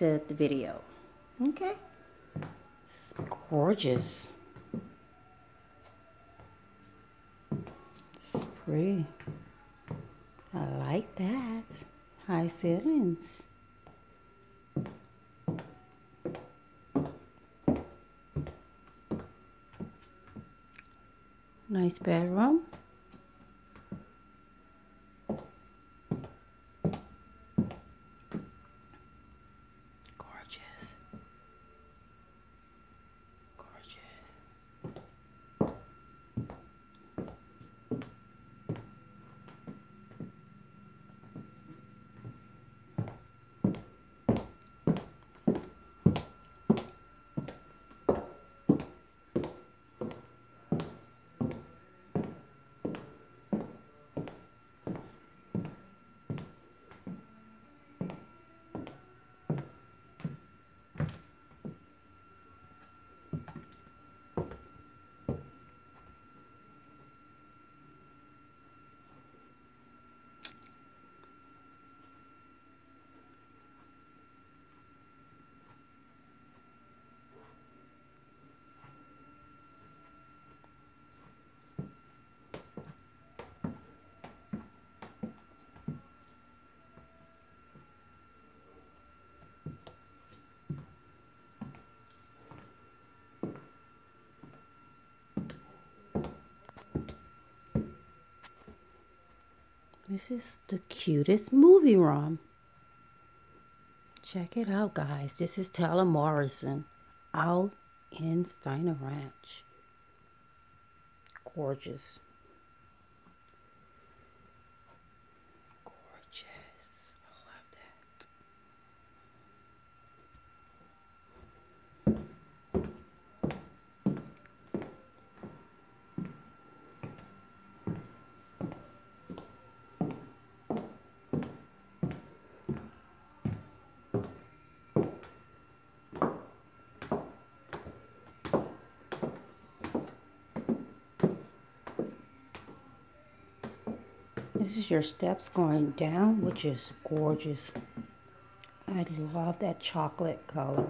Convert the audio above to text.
to the video. Okay? It's gorgeous. It's pretty. I like that. High ceilings. Nice bedroom. Gorgeous. Gorgeous. This is the cutest movie room. Check it out, guys. This is Taylor Morrison out in Steiner Ranch. Gorgeous. I love that. This is your steps going down, which is gorgeous. I love that chocolate color.